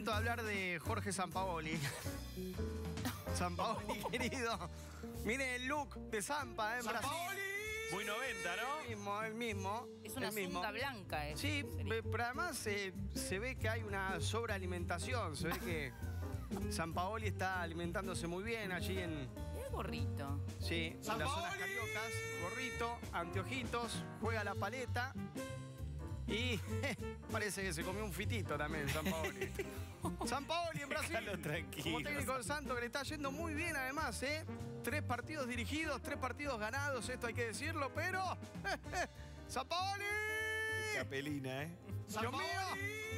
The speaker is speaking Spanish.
Momento de hablar de Jorge Sampaoli. Sampaoli, querido. Mire el look de Zampa, ¿eh? en Brasil. Muy 90, ¿no? El mismo, el mismo. Es una el mismo. zunga blanca. eh. Sí, pe- pero además eh, se ve que hay una sobrealimentación. Se ve que Sampaoli está alimentándose muy bien allí en, Es gorrito. sí, en las zonas cariocas. Gorrito, anteojitos, juega la paleta. Y parece que se comió un fitito también, Sampaoli. Sampaoli en Brasil. Déjalo tranquilo. Como técnico del Santo, que le está yendo muy bien además, ¿eh? Tres partidos dirigidos, tres partidos ganados, esto hay que decirlo, pero. ¡Sampaoli! Capelina, ¿eh? ¡Dios mío!